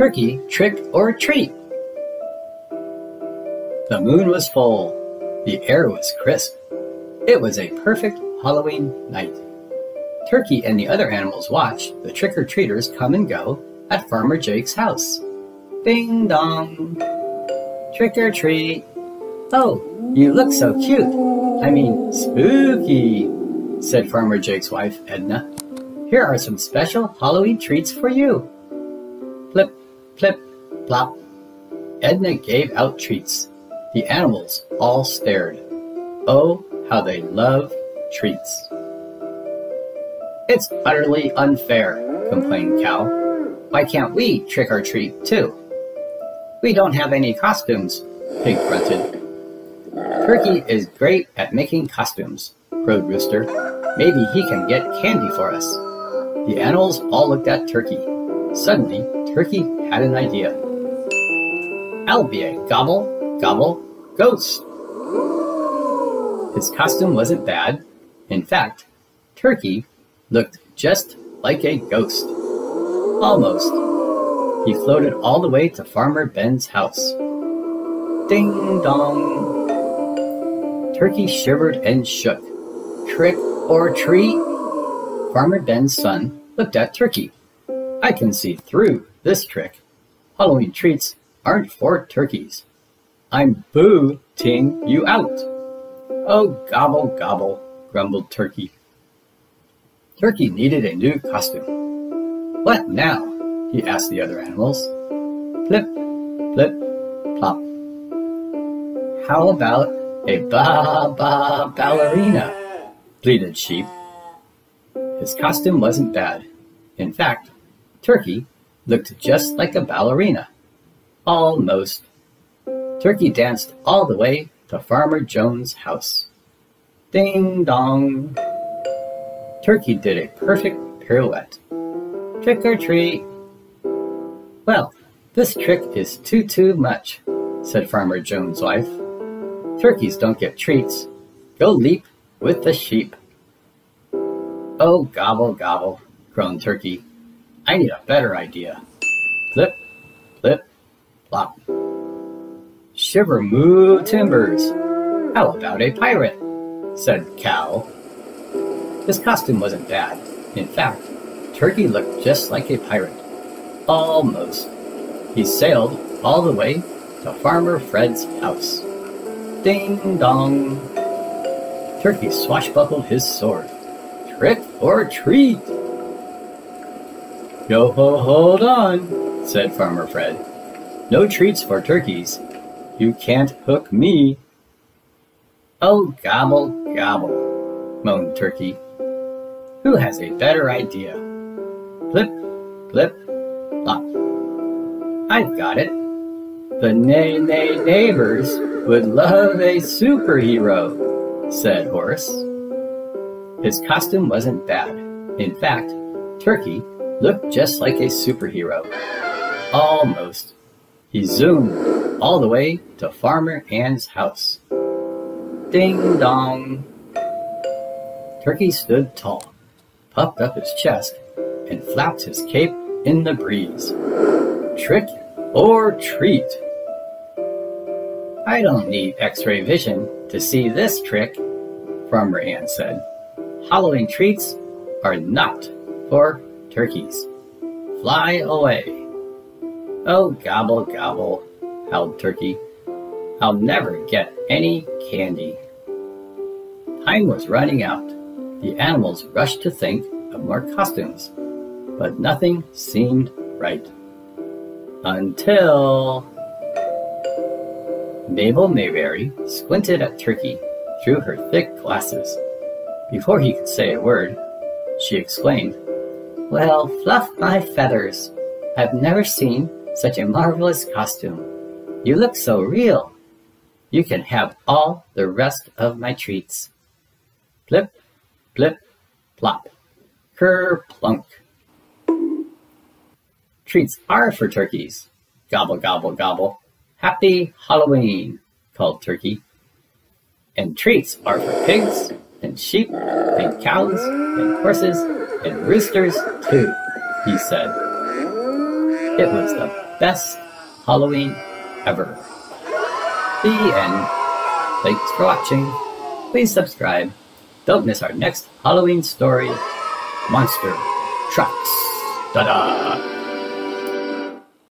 Turkey trick or treat. The moon was full. The air was crisp. It was a perfect Halloween night. Turkey and the other animals watched the trick-or-treaters come and go at Farmer Jake's house. Ding dong! Trick or treat! Oh, you look so cute! I mean, spooky! said Farmer Jake's wife, Edna. Here are some special Halloween treats for you. Flip, flip, plop. Edna gave out treats. The animals all stared. Oh, how they love treats. It's utterly unfair, complained Cow. Why can't we trick or treat too? We don't have any costumes, Pig grunted. Turkey is great at making costumes, crowed Rooster. Maybe he can get candy for us. The animals all looked at Turkey. Suddenly, Turkey had an idea. I'll be a gobble, gobble, ghost. His costume wasn't bad. In fact, Turkey looked just like a ghost. Almost. He floated all the way to Farmer Ben's house. Ding dong. Turkey shivered and shook. Trick or treat? Farmer Ben's son looked at Turkey. I can see through this trick. Halloween treats aren't for turkeys. I'm booting you out. Oh, gobble, gobble, grumbled Turkey. Turkey needed a new costume. What now? he asked the other animals. Flip, flip, plop. How about a ba-ba ballerina? pleaded Sheep. His costume wasn't bad. In fact, Turkey looked just like a ballerina. Almost. Turkey danced all the way to Farmer Jones' house. Ding dong. Turkey did a perfect pirouette. Trick or treat. Well, this trick is too, too much, said Farmer Jones' wife. Turkeys don't get treats. Go leap with the sheep. Oh, gobble, gobble, groaned Turkey. I need a better idea. Flip, flip, flop. Shiver moo timbers. How about a pirate? said Cow. His costume wasn't bad. In fact, Turkey looked just like a pirate. Almost. He sailed all the way to Farmer Fred's house. Ding dong. Turkey swashbuckled his sword trick or treat. Yo ho, hold on, said Farmer Fred. No treats for turkeys. You can't hook me. Oh, gobble, gobble, moaned Turkey. Who has a better idea? Flip, flip, flop. I've got it. The Nay Nay neighbors would love a superhero, said Horse. His costume wasn't bad. In fact, Turkey looked just like a superhero. Almost. He zoomed all the way to Farmer Ann's house. Ding dong. Turkey stood tall, puffed up his chest, and flapped his cape in the breeze. Trick or treat? I don't need x-ray vision to see this trick, Farmer Ann said. Halloween treats are not for turkeys. Fly away. Oh, gobble, gobble, howled Turkey. I'll never get any candy. Time was running out. The animals rushed to think of more costumes, but nothing seemed right. Until... Mabel Mayberry squinted at Turkey through her thick glasses. Before he could say a word, she exclaimed, Well, fluff my feathers. I've never seen such a marvelous costume. You look so real. You can have all the rest of my treats. Flip, flip, plop. Ker plunk. Treats are for turkeys. Gobble, gobble, gobble. Happy Halloween, called Turkey. And treats are for pigs and sheep and cows and horses and roosters too, he said. It was the best Halloween ever. The end. Thanks for watching. Please subscribe. Don't miss our next Halloween story, Monster Trucks. Ta-da!